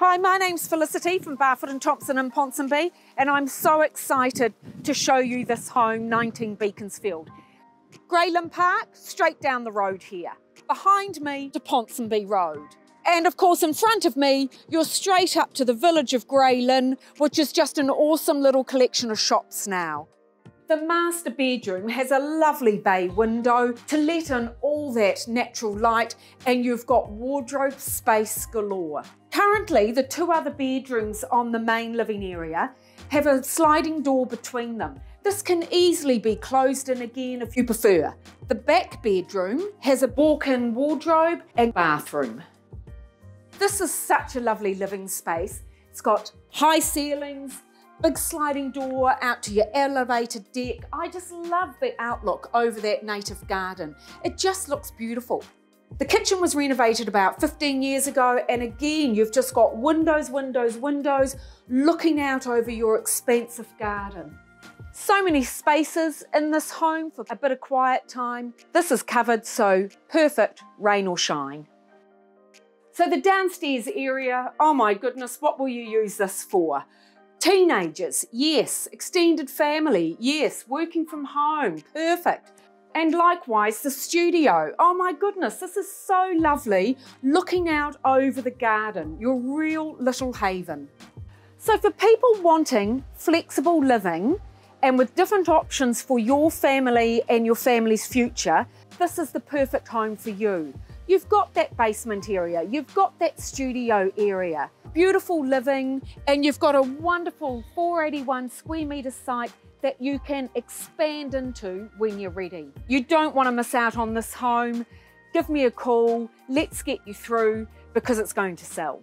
Hi, my name's Felicity from Barfoot and Thompson in Ponsonby, and I'm so excited to show you this home, 19 Beaconsfield. Grey Lynn Park, straight down the road here. Behind me, to Ponsonby Road. And of course, in front of me, you're straight up to the village of Grey Lynn, which is just an awesome little collection of shops now. The master bedroom has a lovely bay window to let in all that natural light and you've got wardrobe space galore. Currently, the two other bedrooms on the main living area have a sliding door between them. This can easily be closed in again if you prefer. The back bedroom has a walk-in wardrobe and bathroom. This is such a lovely living space. It's got high ceilings, big sliding door out to your elevated deck. I just love the outlook over that native garden. It just looks beautiful. The kitchen was renovated about 15 years ago and again you've just got windows, windows, windows looking out over your expansive garden. So many spaces in this home for a bit of quiet time. This is covered so perfect rain or shine. So the downstairs area, oh my goodness, what will you use this for? Teenagers, yes. Extended family, yes. Working from home, perfect. And likewise, the studio. Oh my goodness, this is so lovely. Looking out over the garden, your real little haven. So for people wanting flexible living and with different options for your family and your family's future, this is the perfect home for you. You've got that basement area, you've got that studio area, beautiful living, and you've got a wonderful 481 square metre site that you can expand into when you're ready. You don't want to miss out on this home. Give me a call, let's get you through because it's going to sell.